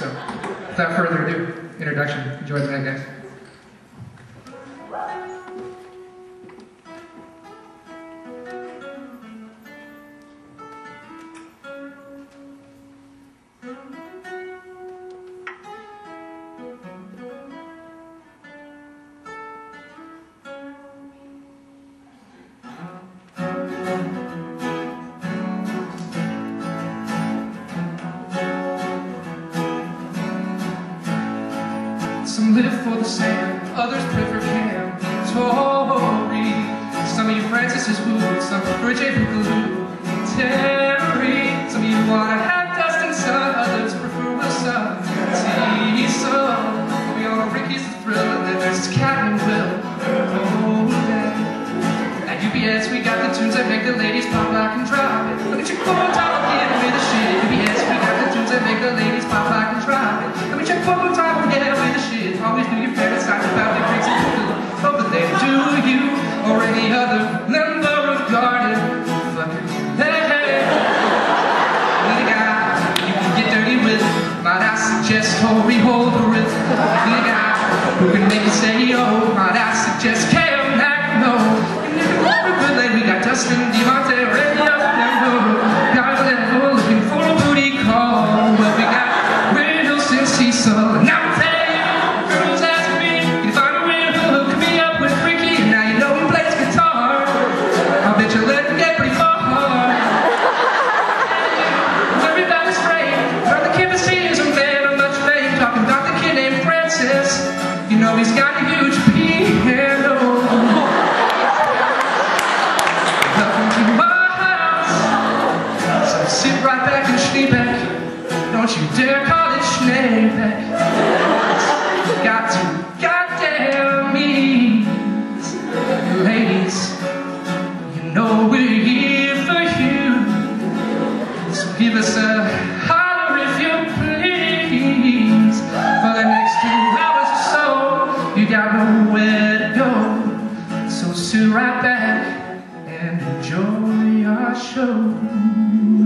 So, without further ado, introduction. Enjoy the night, guys. Some live for the sand, others prefer Cam Tory. Some of you Francis is Wood, some J. Boogaloo. Terry, some of you wanna have Dustin Sun, others prefer Wilson. T-So, we all know Ricky's the thrill, and then there's Cat and Will. Oh. At UPS, we got the tunes that make the ladies pop like and drop it. Look at your phone, time, give me the shit. UPS, we got the tunes that make the ladies pop like and drop it. Let me check phone time, suggest Tory Holder with Little guy who can make you say oh. Might I suggest Cam Mac no. Good lady, we got Dustin Devontae, he's got a huge piano. Welcome to my house. So sit right back and sleep back. Don't you dare call it Schneebeck. Got to goddamn me. Ladies, you know we're here for you. So give us a sit right back and enjoy our show.